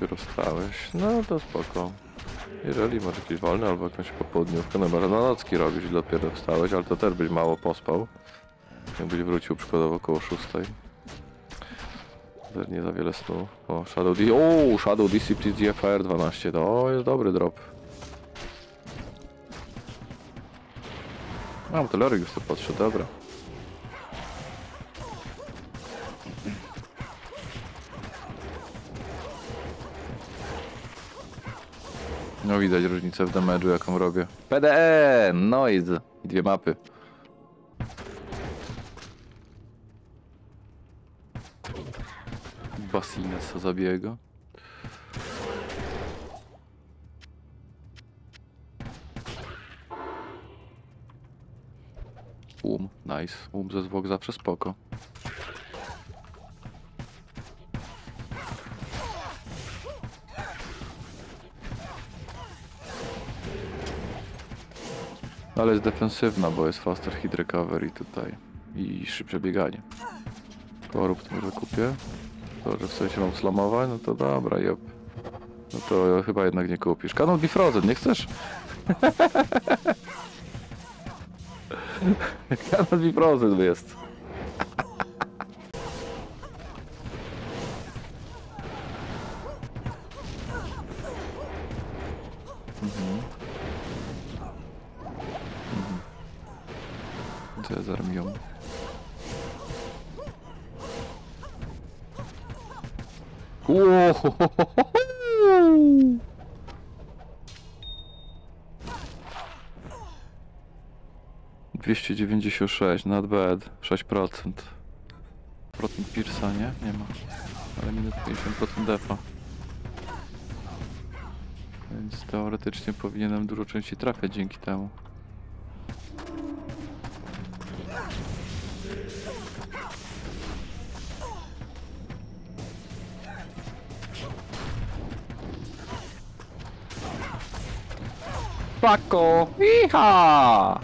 dopiero wstałeś. No to spoko. Jeżeli masz jakiś wolny albo jakąś popołudniówkę, no może na nocki robisz i dopiero wstałeś, ale to też byś mało pospał. Jakbyś wrócił przykładowo około 6. Też nie za wiele snu. O, Shadow D. O, Shadow Discipline GFR 12. To jest dobry drop. Mam teleryk już to podszedł, dobra. No widać różnicę w damage'u jaką robię. PDE, noise i dwie mapy. Basines zabiega. Um, nice. Um ze zwłok zawsze spoko. Ale jest defensywna, bo jest faster hit recovery tutaj i szybsze bieganie. To może kupię. To, że w sensie mam slamować, no to dobra, jop. No to chyba jednak nie kupisz. Cannot be frozen, nie chcesz? Cannot be frozen jest. Ja z armią? Dwieście dziewięćdziesiąt sześć, not bad, 6%. Procent Piersa, nie? Nie ma. Ale minut 50% defa. Więc teoretycznie powinienem dużo częściej trafiać dzięki temu. Pako! Iha!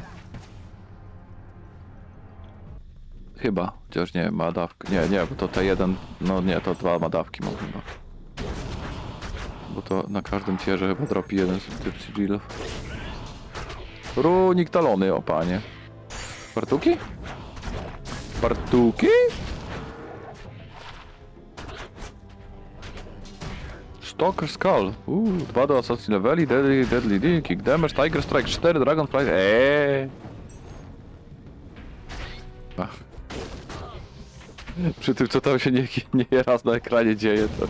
Chyba, chociaż nie, ma dawkę. Nie, nie, bo to te jeden, no nie, to dwa ma dawki mam chyba. Bo to na każdym tierze chyba dropi jeden z tych sigillów. Runik talony, o panie. Partuki? Partuki? Stalker Skull. Uuu, 2 do assassin leveli, deadly, deadly deal, kick damage, Tiger Strike 4, Dragonfly. Eee. Przy tym co tam się nie, nie raz na ekranie dzieje to...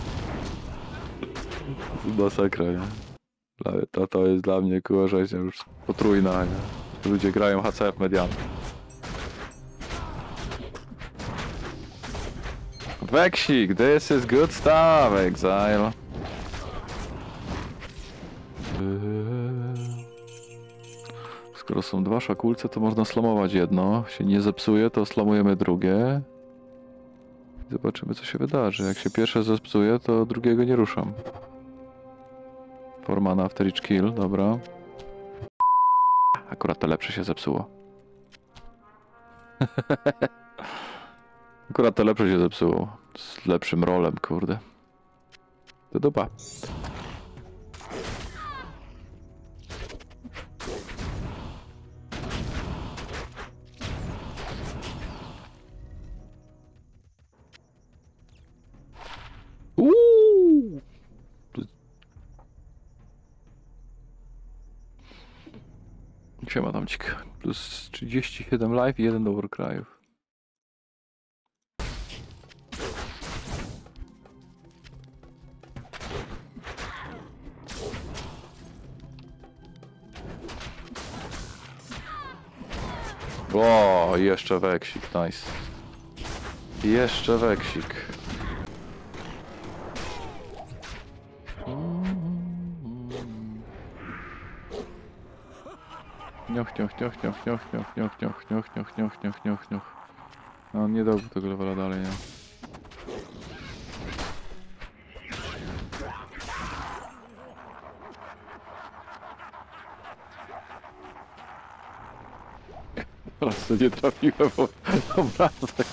Masakra, nie? To, to jest dla mnie kurwa rzeźnia już potrójna, nie? Ludzie grają HCF medialny. Weksik, this is good stuff, Exile. Skoro są dwa szakulce, to można slamować jedno. Się nie zepsuje, to slamujemy drugie. Zobaczymy, co się wydarzy. Jak się pierwsze zepsuje, to drugiego nie ruszam. Formana after each kill, dobra. Akurat to lepsze się zepsuło. Akurat to lepsze się zepsuło. Z lepszym rolem, kurde. To dupa. Siema tamcik. Plus 37 live i 1 do overcryów. O, jeszcze weksik, nice. Jeszcze weksik. Nioch, nioch, nioch, nioch, nioch, nioch, nioch, nioch, nioch, nioch, nioch, nioch, nioch, nioch. No nie dałby tego levela dalej, nie? Teraz nie trafiłem w obrazek.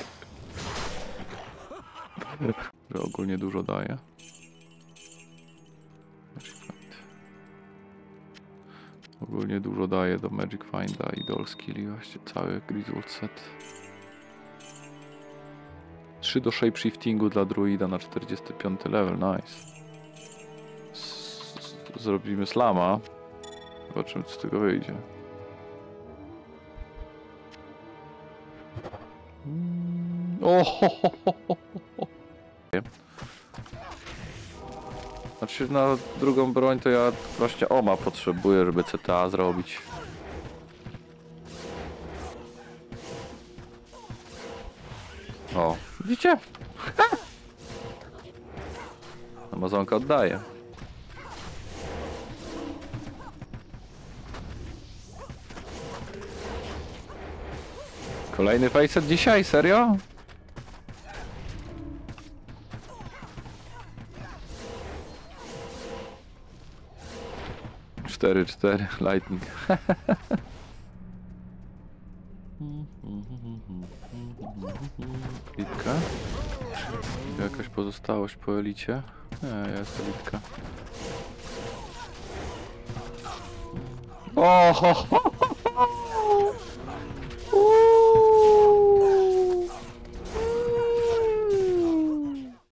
Ogólnie dużo daje. Ogólnie dużo daje do Magic Finda i Doll Skilli właśnie cały Griswold set. 3 do shapeshiftingu dla druida na 45 level, nice. Zrobimy slama. Zobaczymy co z tego wyjdzie. Mm, O, ho, ho, ho, ho, ho. Znaczy na drugą broń to ja właśnie OMA potrzebuję, żeby CTA zrobić. O, widzicie? Amazonka oddaje. Kolejny facet dzisiaj, serio? Cztery, cztery, lightning. Litka. Jakaś pozostałość po elicie? Nie, jest elitka. O, ho, ho,